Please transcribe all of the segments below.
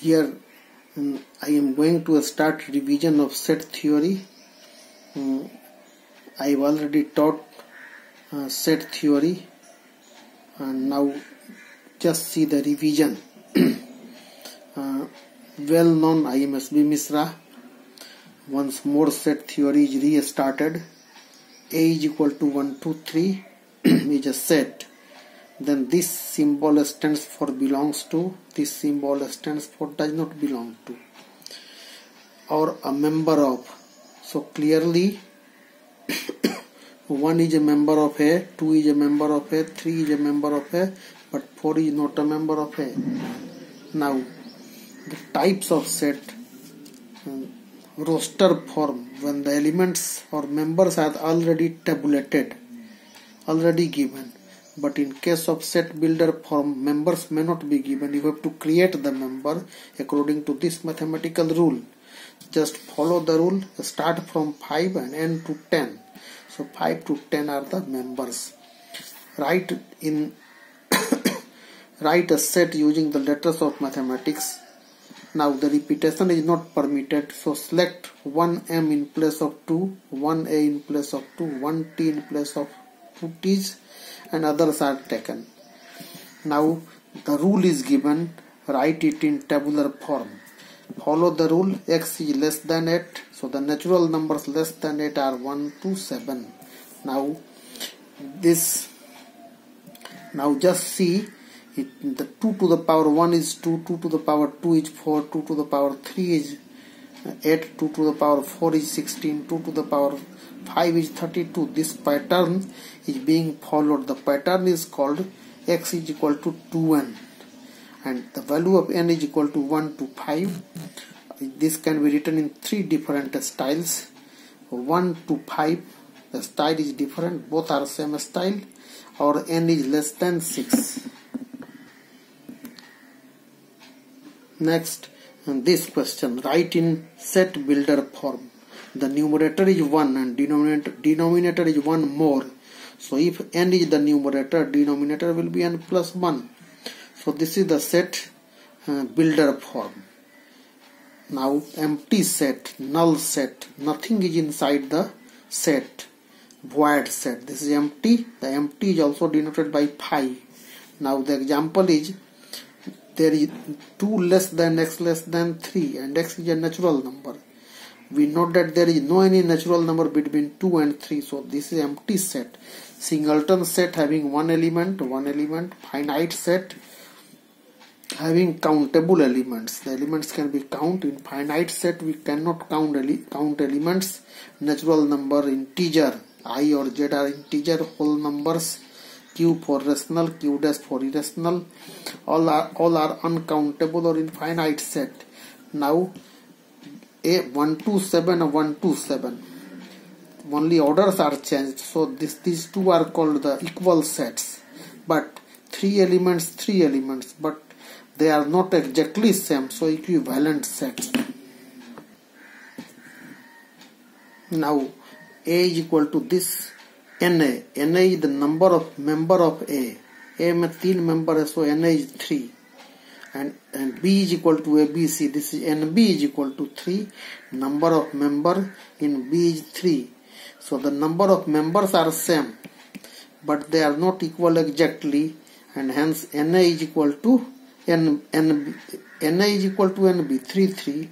here um, I am going to start revision of set theory. Um, I've already taught uh, set theory. And now just see the revision. Uh, well known IMSB Mishra. Once more set theory is restarted. A is equal to 1 2 3 is a set then this symbol stands for belongs to this symbol stands for does not belong to. Or a member of. So clearly 1 is a member of a 2 is a member of a 3 is a member of a but 4 is not a member of a. Now the types of set um, roster form when the elements or members are already tabulated already given but in case of set builder form members may not be given you have to create the member according to this mathematical rule. Just follow the rule start from 5 and end to 10 so 5 to 10 are the members. Write in write a set using the letters of mathematics. Now the repetition is not permitted. So select 1m in place of 2 1a in place of 2 1t in place of 2 and others are taken. Now the rule is given write it in tabular form. Follow the rule x is less than 8 so the natural numbers less than 8 are 1 to 7 now this now just see it, the 2 to the power 1 is 2 2 to the power 2 is 4 2 to the power 3 is 8 2 to the power 4 is 16 2 to the power 5 is 32 this pattern is being followed. The pattern is called x is equal to 2n and the value of n is equal to 1 to 5 this can be written in three different styles. 1 to 5 the style is different. Both are same style. Or n is less than 6 next this question. Write in set builder form the numerator is 1 and denominator, denominator is 1 more. So if n is the numerator denominator will be n plus 1 so this is the set uh, builder form. Now empty set null set nothing is inside the set void set. This is empty. The empty is also denoted by phi now the example is there is 2 less than x less than 3 and x is a natural number we note that there is no any natural number between 2 and 3 so this is empty set. Singleton set having one element one element finite set having countable elements. The elements can be count. In finite set we cannot count ele count elements. Natural number integer i or z are integer whole numbers q for rational q dash for irrational. All are all are uncountable or infinite set. Now a 127 or 127 only orders are changed so this these two are called the equal sets but three elements three elements but they are not exactly same so equivalent sets now a is equal to this na na is the number of member of a a में तीन member है so na is three and, and b is equal to abc this is nb is equal to 3 number of member in b is 3 so the number of members are same but they are not equal exactly and hence na is equal to n, n, na is equal to nb 3 3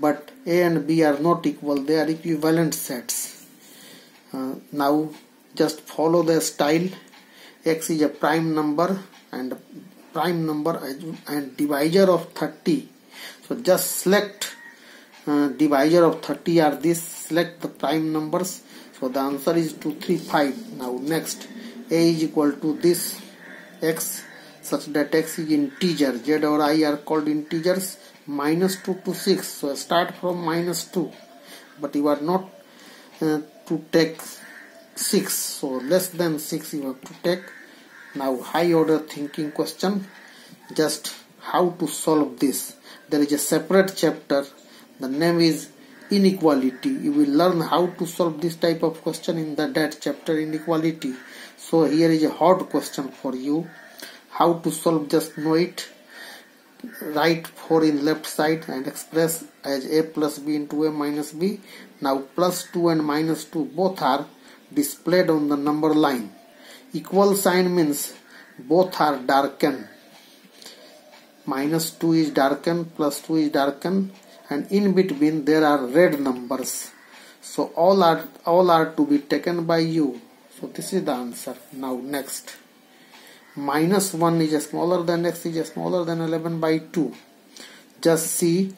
but a and b are not equal. They are equivalent sets. Uh, now just follow the style. X is a prime number and prime number and divisor of 30 so just select uh, divisor of 30 are this select the prime numbers. So the answer is 235 now next a is equal to this x such that x is integer. Z or i are called integers minus 2 to 6 so start from minus 2 but you are not uh, to take 6 so less than 6 you have to take now high order thinking question. Just how to solve this. There is a separate chapter. The name is inequality. You will learn how to solve this type of question in the that chapter inequality. So here is a hard question for you. How to solve? Just know it. Write 4 in left side and express as a plus b into a minus b. Now plus 2 and minus 2 both are displayed on the number line. Equal sign means both are darkened. Minus 2 is darkened, plus 2 is darkened and in between there are red numbers. So all are all are to be taken by you. So this is the answer. Now next minus 1 is smaller than x is smaller than 11 by 2 just see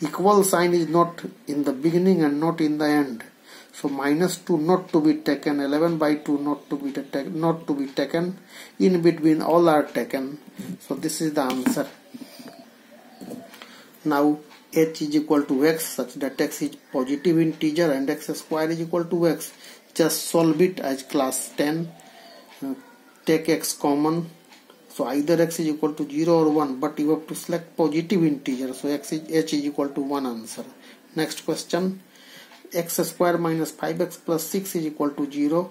equal sign is not in the beginning and not in the end so minus 2 not to be taken 11 by 2 not to be taken not to be taken. In between all are taken. So this is the answer. Now h is equal to x such that x is positive integer and x square is equal to x. Just solve it as class 10 uh, take x common. So either x is equal to 0 or 1 but you have to select positive integer. So x is h is equal to 1 answer. Next question x square minus 5x plus 6 is equal to 0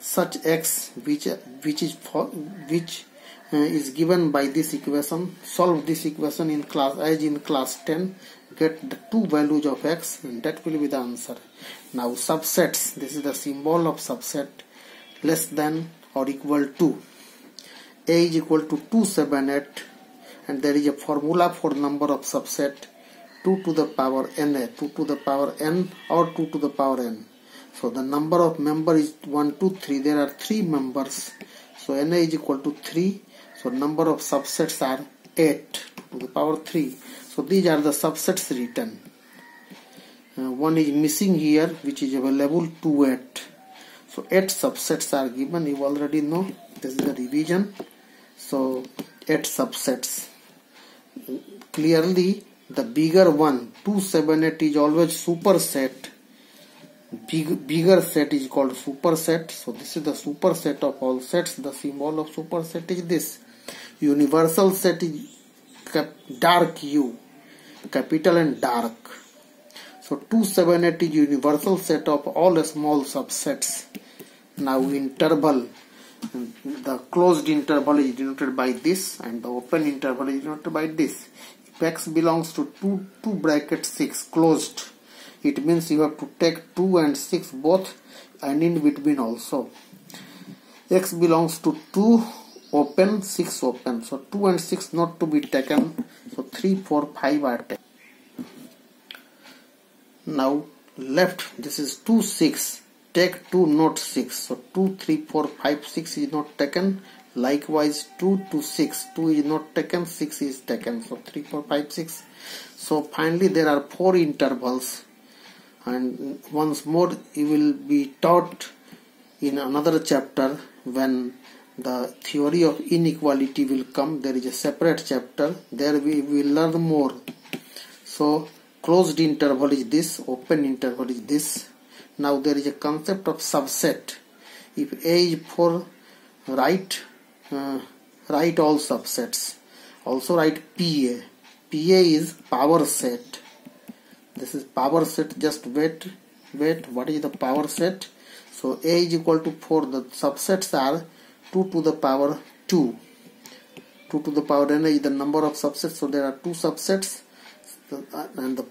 such x which which is for, which uh, is given by this equation solve this equation in class as in class 10 get the two values of x and that will be the answer. Now subsets this is the symbol of subset less than or equal to a is equal to 278 and there is a formula for number of subset 2 to the power n 2 to the power n or 2 to the power n. So the number of member is 1 2 3 there are three members. So n is equal to 3 so number of subsets are 8 to the power 3 so these are the subsets written. Uh, one is missing here which is available 2 8 so eight subsets are given. You already know this is the revision. So eight subsets. Clearly the bigger one 278 is always superset. Big bigger set is called superset. So this is the superset of all sets. The symbol of superset is this. Universal set is dark u. Capital and dark. So 278 is universal set of all small subsets. Now interval. The closed interval is denoted by this and the open interval is denoted by this x belongs to 2 2 bracket 6 closed. It means you have to take 2 and 6 both and in between also. X belongs to 2 open 6 open. So 2 and 6 not to be taken. So 3 4 5 are taken. Now left this is 2 6 take 2 not 6 so 2 3 4 5 6 is not taken likewise 2 to 6 2 is not taken 6 is taken. So 3 4 5 6 so finally there are four intervals. And once more you will be taught in another chapter when the theory of inequality will come. There is a separate chapter. There we will learn more. So closed interval is this. Open interval is this. Now there is a concept of subset. If a is for write uh, write all subsets. Also write pa pa is power set. This is power set just wait wait what is the power set? So a is equal to 4 the subsets are 2 to the power 2 2 to the power n is the number of subsets. So there are two subsets. And the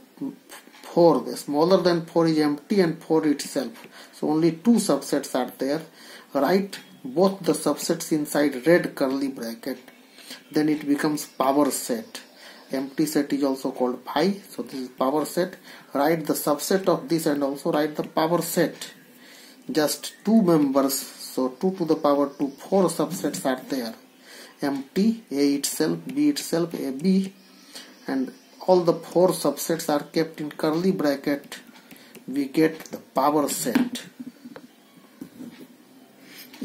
4 the smaller than 4 is empty and 4 itself. So only two subsets are there. Write both the subsets inside red curly bracket then it becomes power set. Empty set is also called phi so this is power set. Write the subset of this and also write the power set. Just two members so 2 to the power 2 four subsets are there. Empty a itself b itself a b and all the four subsets are kept in curly bracket. We get the power set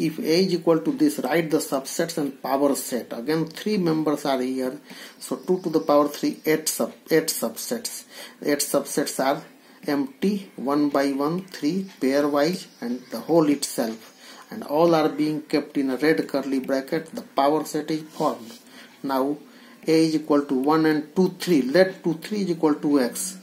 if a is equal to this write the subsets and power set. Again three members are here. So 2 to the power 3 8 sub 8 subsets. 8 subsets are empty one by one three pairwise and the whole itself. And all are being kept in a red curly bracket. The power set is formed. Now a is equal to 1 and 2 3 let 2 3 is equal to x.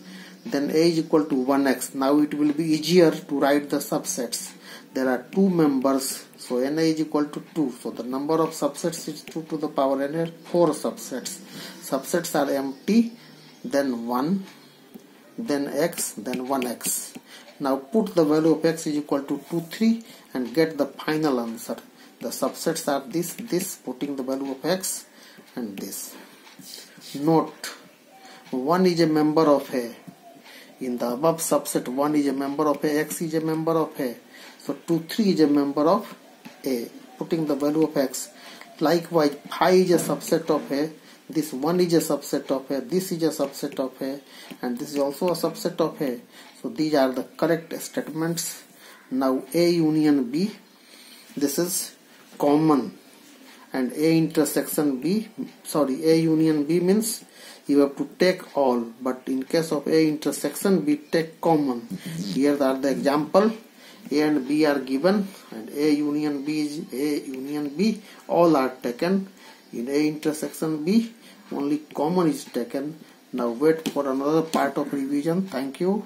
Then a is equal to 1x now it will be easier to write the subsets there are two members so na is equal to 2 so the number of subsets is 2 to the power n four subsets. Subsets are empty then 1 then x then 1x now put the value of x is equal to 2 3 and get the final answer. The subsets are this this putting the value of x and this. Note 1 is a member of a. In the above subset 1 is a member of a x is a member of a so 2 3 is a member of a putting the value of x. Likewise phi is a subset of a this 1 is a subset of a this is a subset of a and this is also a subset of a. So these are the correct statements. Now a union b this is common. And a intersection b sorry a union b means you have to take all. But in case of a intersection b take common. Here are the example a and b are given and a union b is a union b all are taken. In a intersection b only common is taken. Now wait for another part of revision. Thank you